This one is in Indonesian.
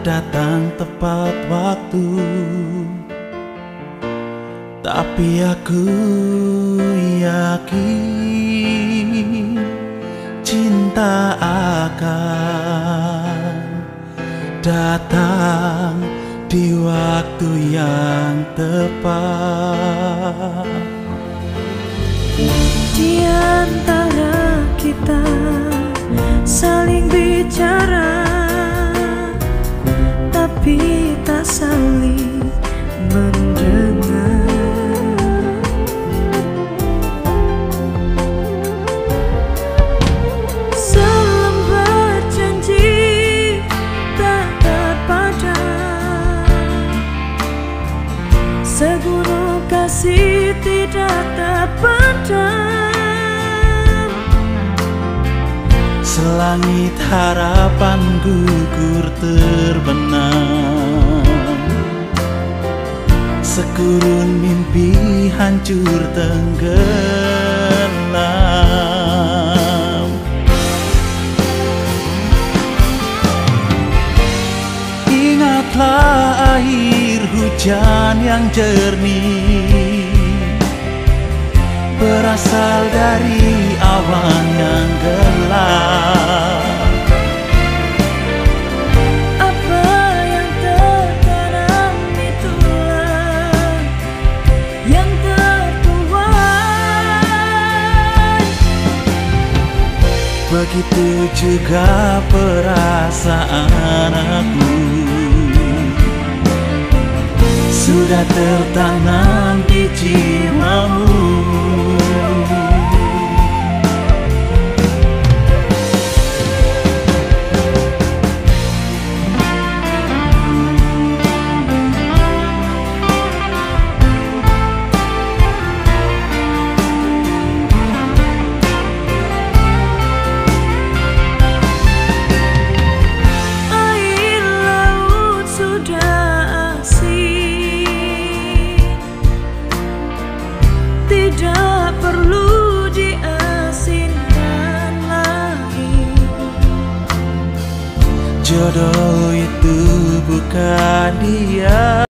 datang tepat waktu. Tapi aku yakin Cinta akan datang di waktu yang tepat. Di antara kita saling bicara Tapi tak saling mendengar. Selembar janji tak terpadam Segunung kasih tidak terpadam Selangit harapan gugur terbenam. Sekurun mimpi hancur tenggelam. Ingatlah air hujan yang jernih Berasal dari awan yang gelap Begitu juga perasaan aku. Sudah tertanam di jiwamu perlu diasinkan lagi. Jodoh itu bukan dia